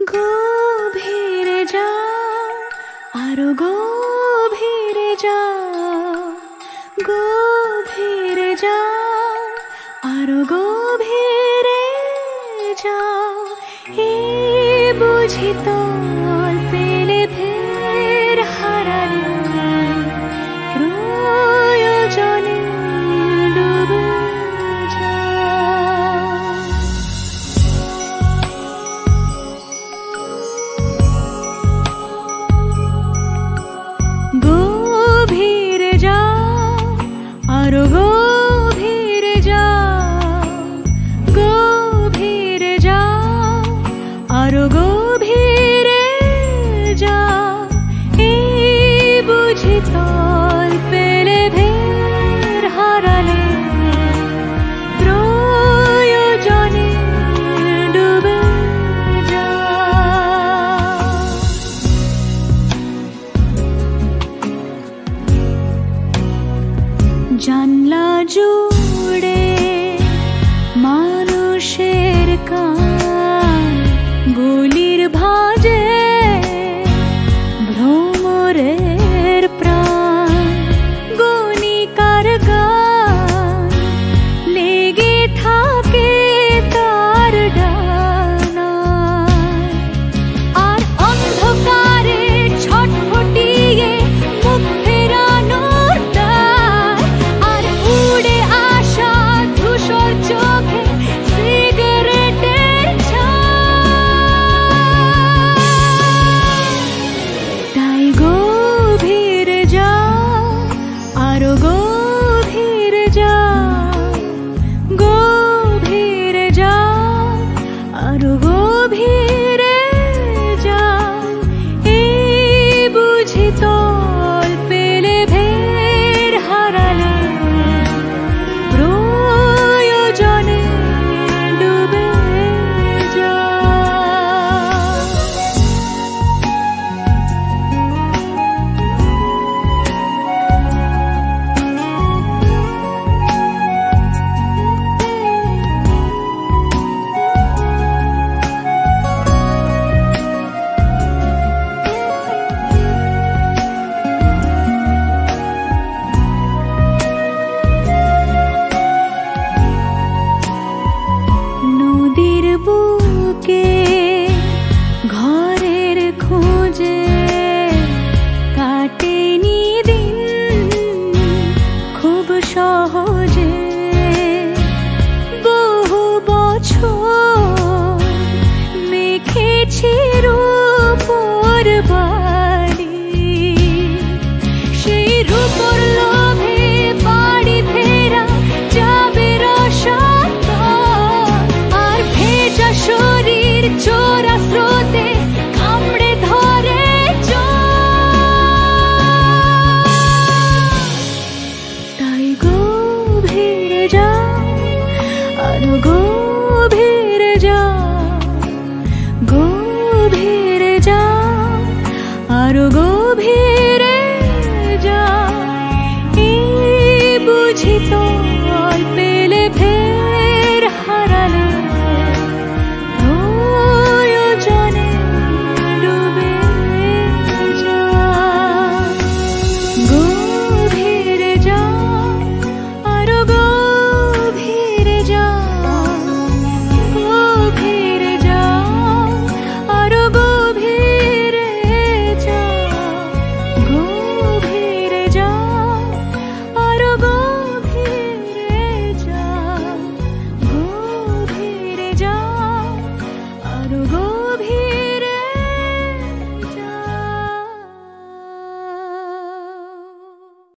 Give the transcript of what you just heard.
गभीर जाओ आरो गभीर जाओ गभीर जाओ आरो गभीर जाओ हे बुझी तो আরও যা এই বুঝি তল পেলে ভের যা। জানলা জুড়ে মানুষের কাজ ¡Gol! বুকে ঘরের খোঁজে কাটেনি দিন খুব সহজে বহু বছর মেখেছি